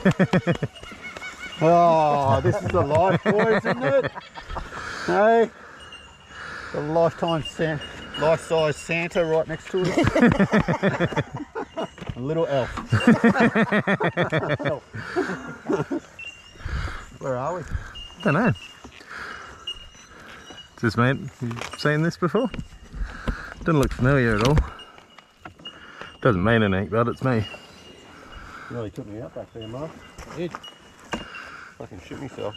oh, this is the life, boys, isn't it? Hey, the lifetime Santa, life-size Santa right next to us. A little elf. Where are we? Don't know. Just mate, you seen this before? Doesn't look familiar at all. Doesn't mean anything, but it's me. Really took me out back there, Mark. I did. Fucking shit myself.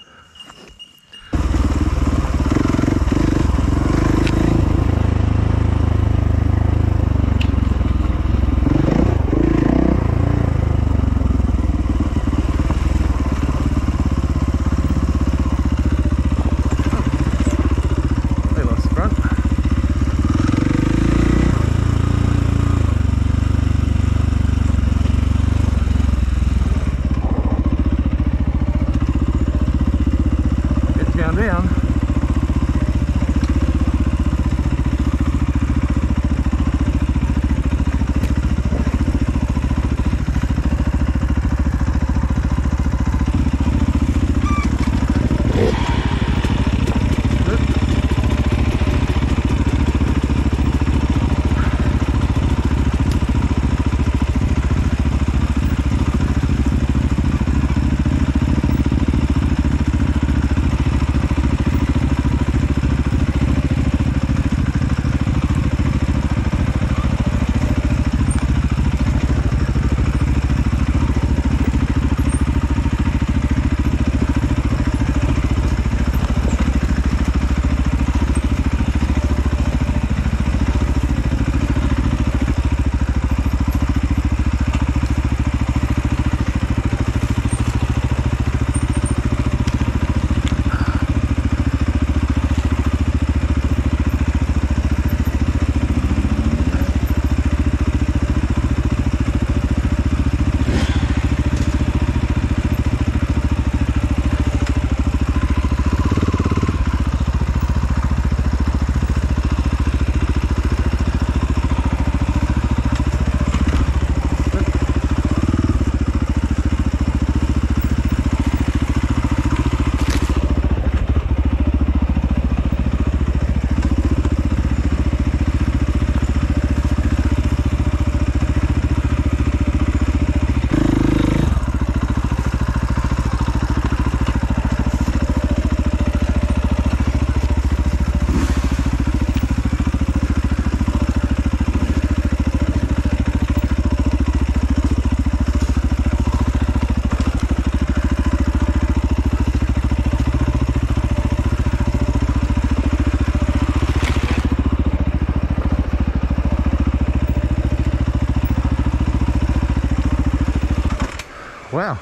Wow.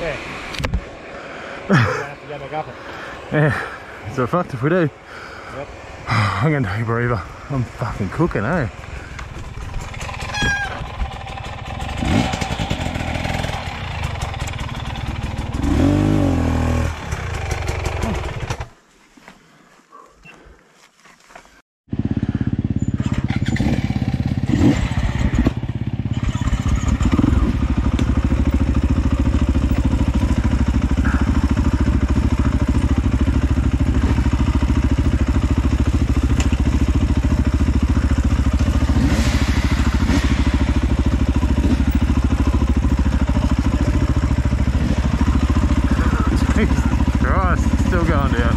Yeah. have to go back. Yeah. So fucked if we do. Yep. I'm gonna take a breather. I'm fucking cooking, eh? Jesus Christ, it's still going down.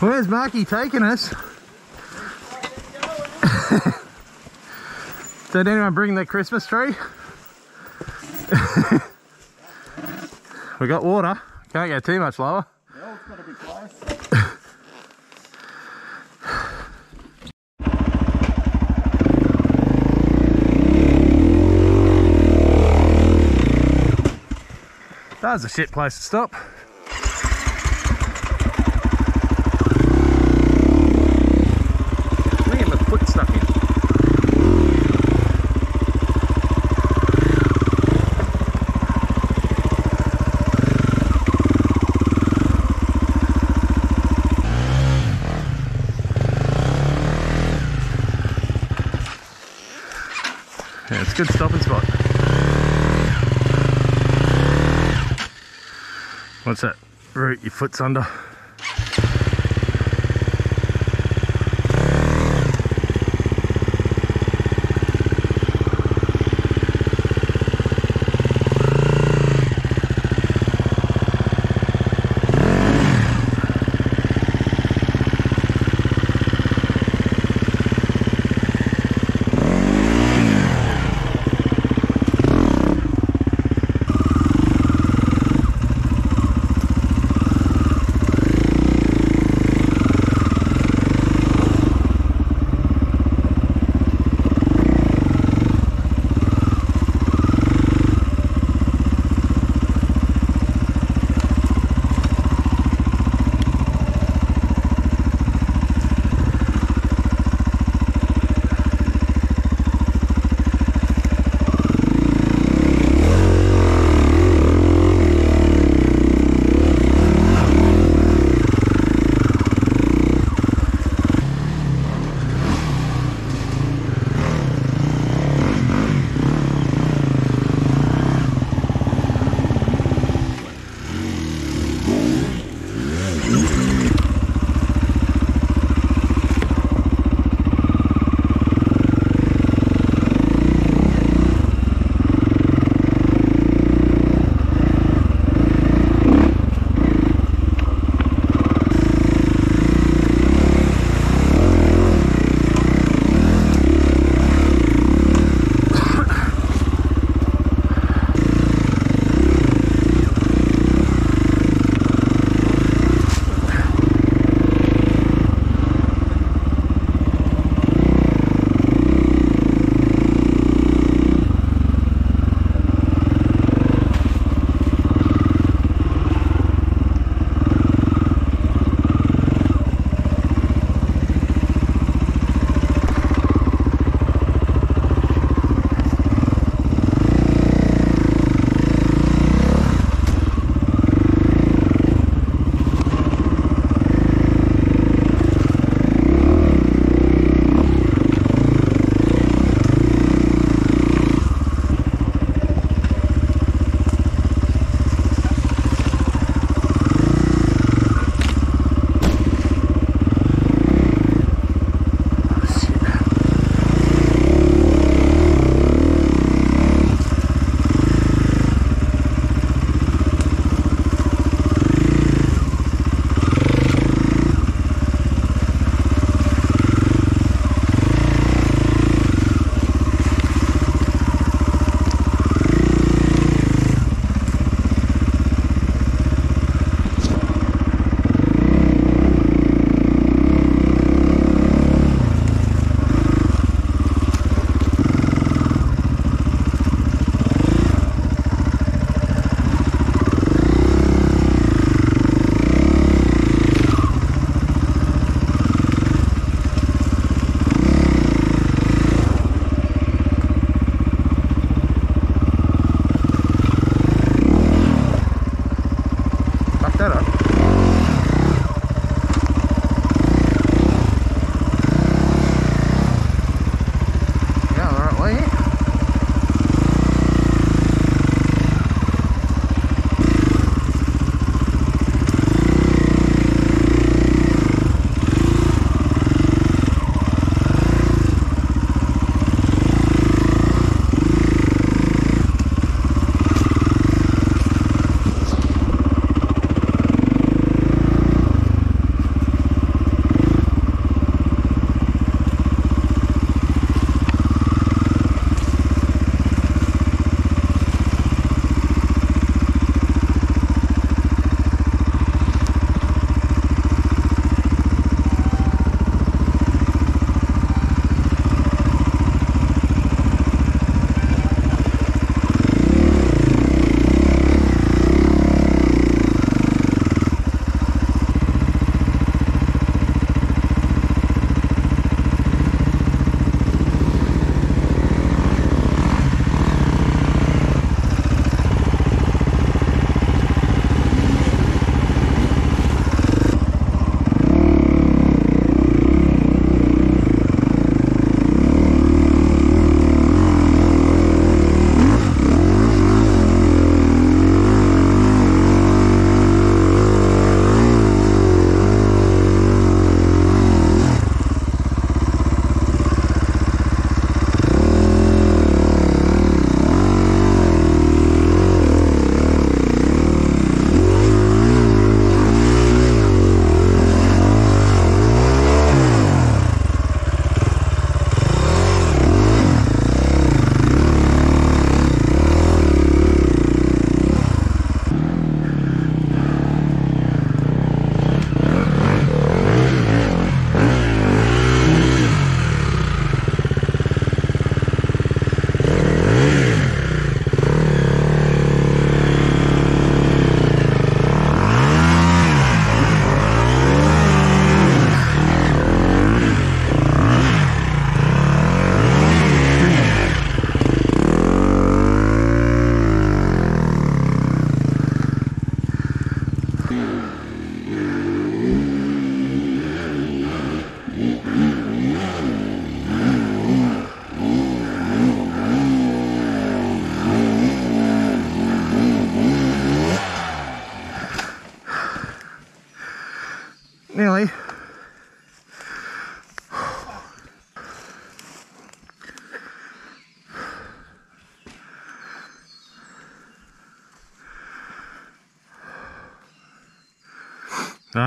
Where's Marky taking us? Did anyone bring their Christmas tree? we got water. Can't go too much lower. That was a shit place to stop. Let me get my foot stuck in. good stopping spot. What's that root your foot's under?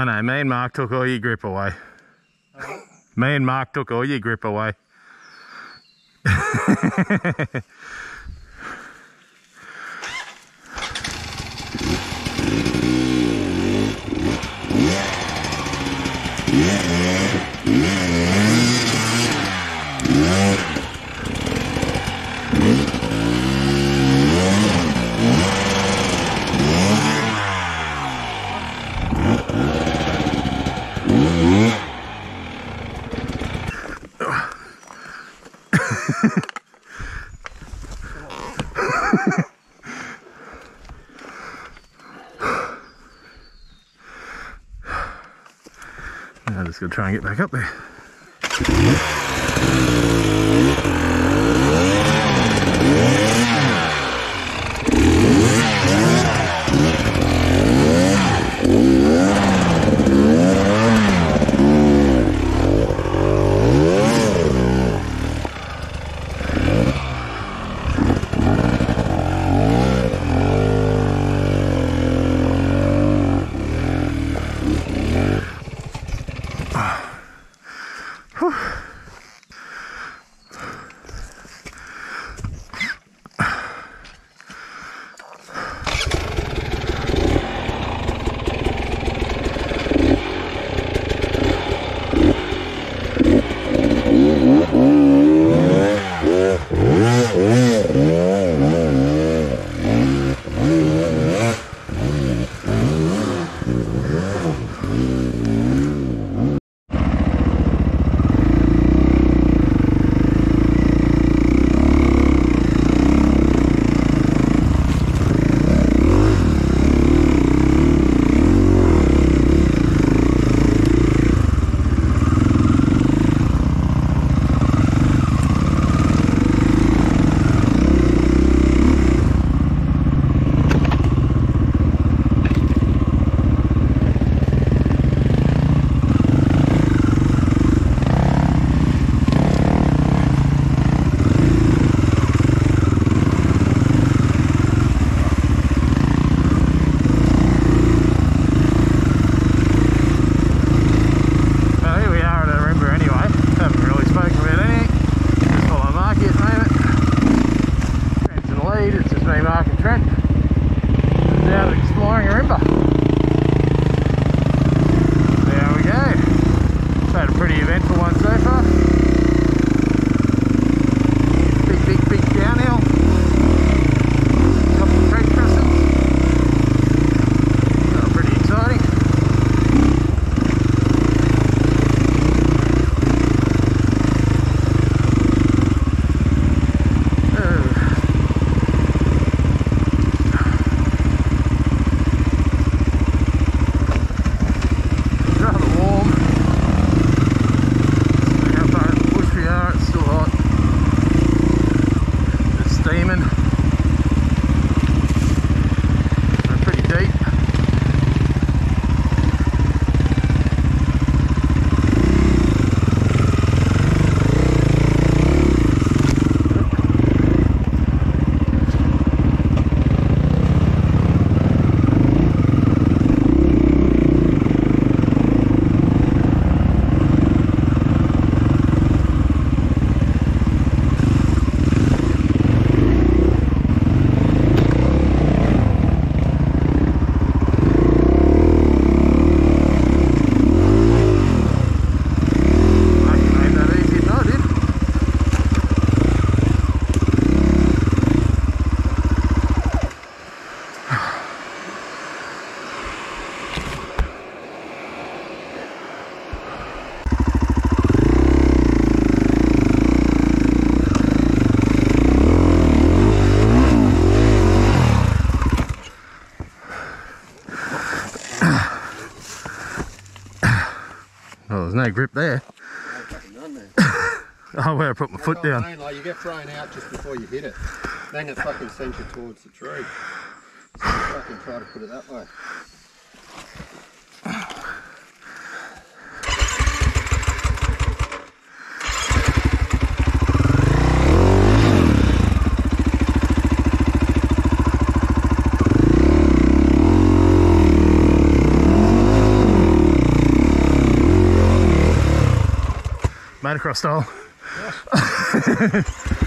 Oh know, me and Mark took all your grip away. Me and Mark took all your grip away. I'm just gonna try and get back up there. No grip there. Oh, where I put my foot That's I'm down. Like you get thrown out just before you hit it. Then it fucking sends you towards the tree. So fucking try to put it that way. motocross style. Yeah.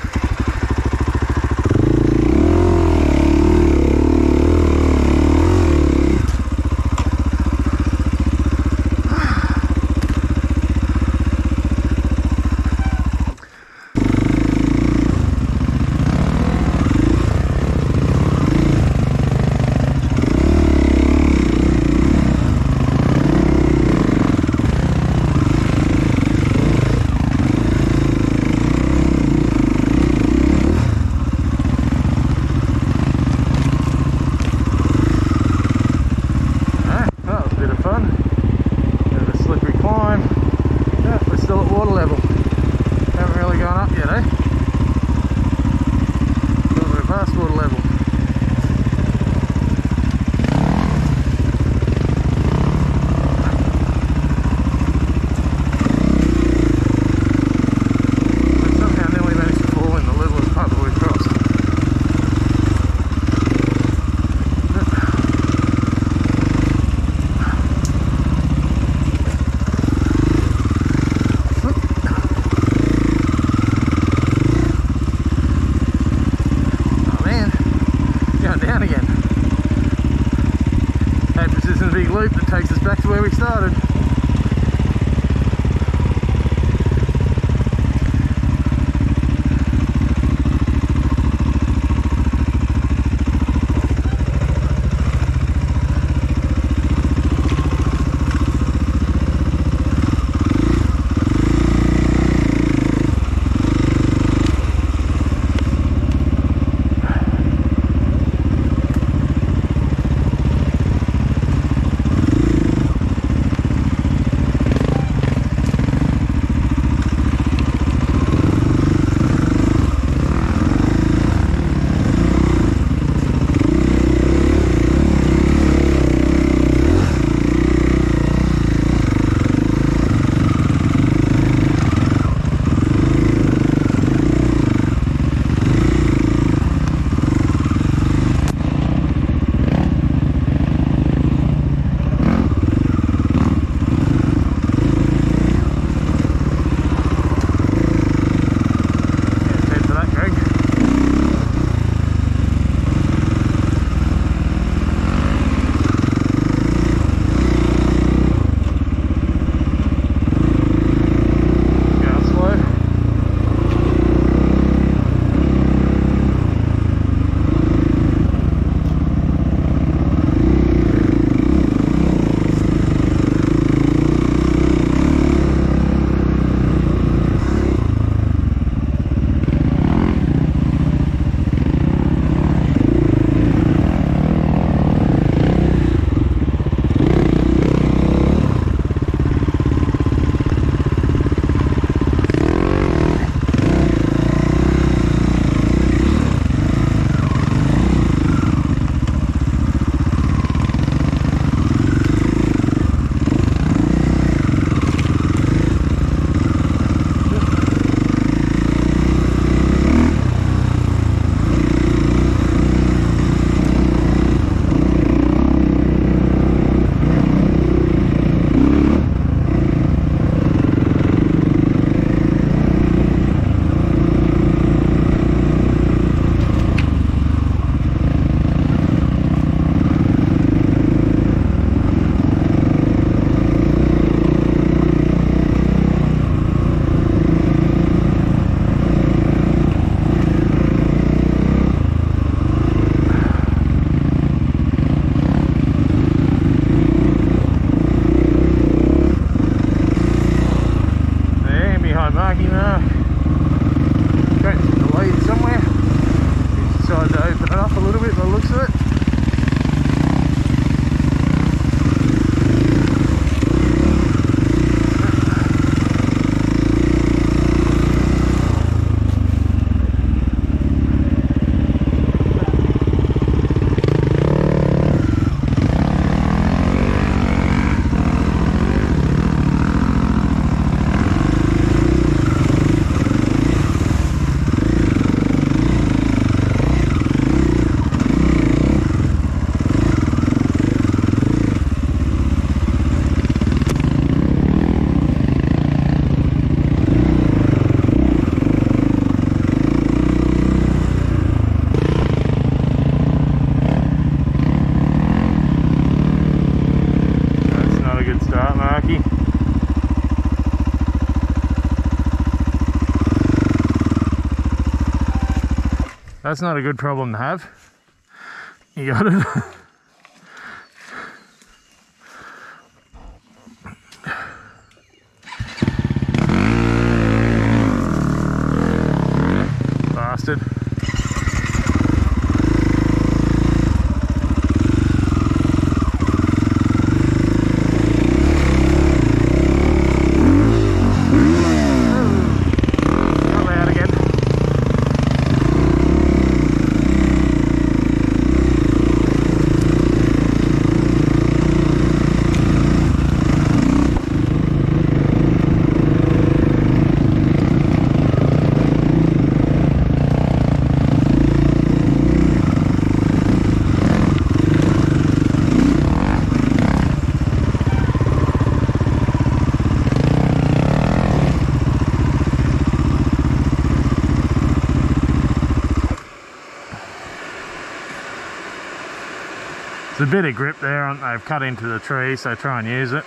loop that takes us back to where we started. That's not a good problem to have. You got it. a bit of grip there, and they've cut into the tree, so try and use it.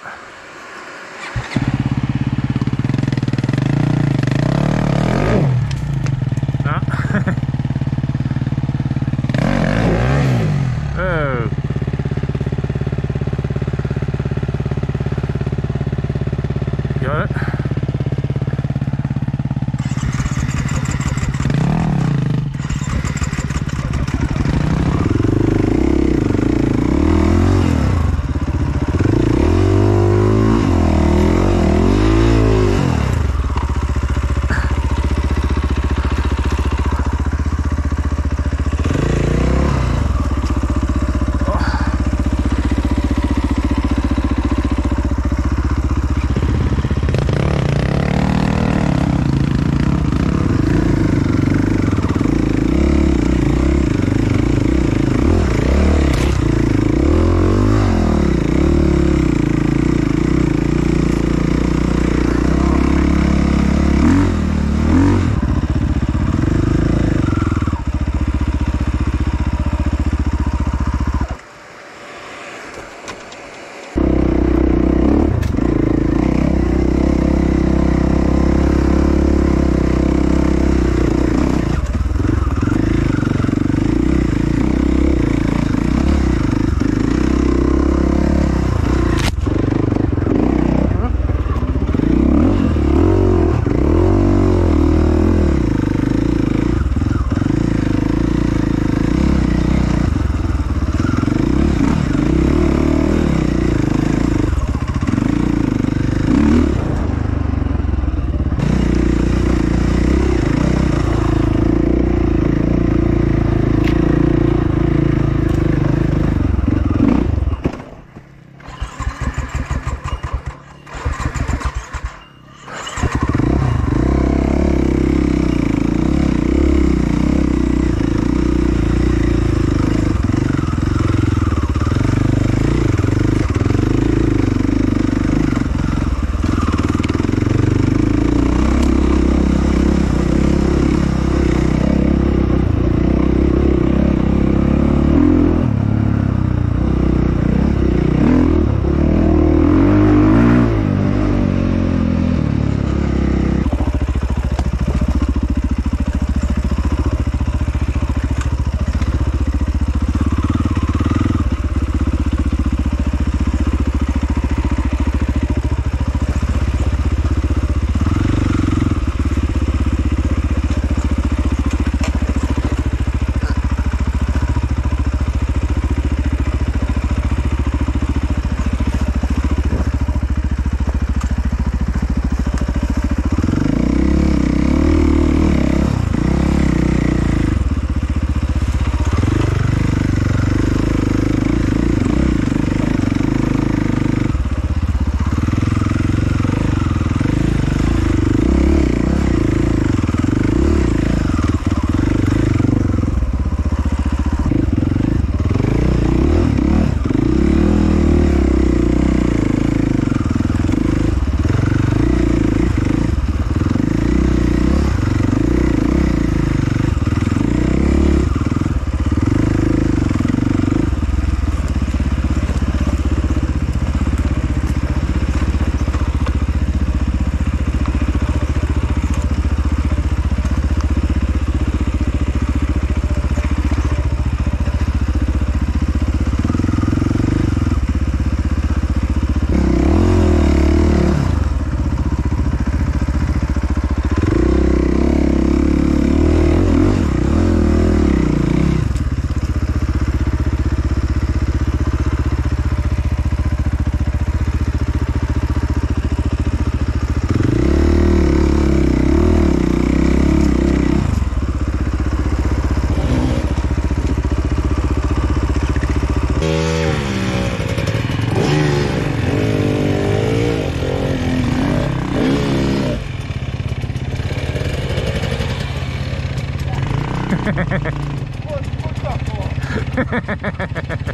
Puta porra.